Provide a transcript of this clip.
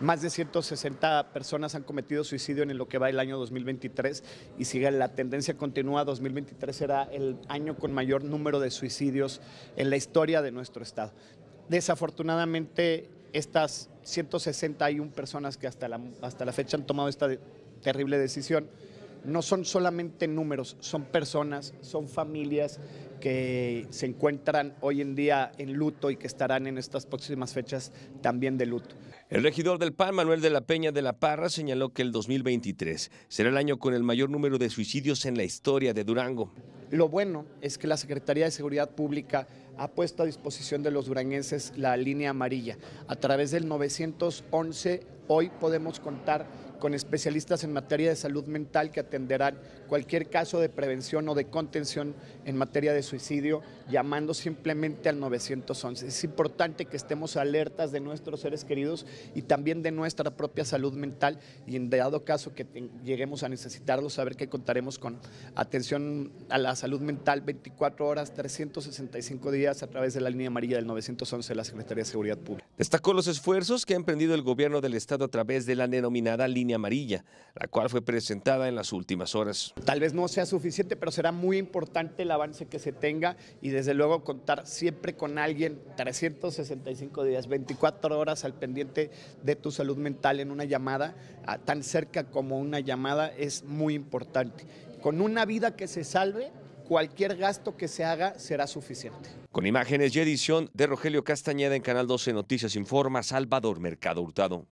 Más de 160 personas han cometido suicidio en lo que va el año 2023 y sigue la tendencia continúa, 2023 será el año con mayor número de suicidios en la historia de nuestro estado. Desafortunadamente, estas 161 personas que hasta la, hasta la fecha han tomado esta terrible decisión, no son solamente números, son personas, son familias que se encuentran hoy en día en luto y que estarán en estas próximas fechas también de luto. El regidor del PAN, Manuel de la Peña de la Parra, señaló que el 2023 será el año con el mayor número de suicidios en la historia de Durango. Lo bueno es que la Secretaría de Seguridad Pública ha puesto a disposición de los duranguenses la línea amarilla. A través del 911 hoy podemos contar con especialistas en materia de salud mental que atenderán cualquier caso de prevención o de contención en materia de suicidio, llamando simplemente al 911. Es importante que estemos alertas de nuestros seres queridos y también de nuestra propia salud mental y en dado caso que lleguemos a necesitarlo, saber que contaremos con atención a la salud mental 24 horas, 365 días a través de la línea amarilla del 911 de la Secretaría de Seguridad Pública. Destacó los esfuerzos que ha emprendido el gobierno del Estado a través de la denominada línea amarilla, la cual fue presentada en las últimas horas. Tal vez no sea suficiente, pero será muy importante el avance que se tenga y desde luego contar siempre con alguien 365 días, 24 horas al pendiente de tu salud mental en una llamada, tan cerca como una llamada es muy importante. Con una vida que se salve, cualquier gasto que se haga será suficiente. Con imágenes y edición de Rogelio Castañeda en Canal 12 Noticias Informa, Salvador Mercado Hurtado.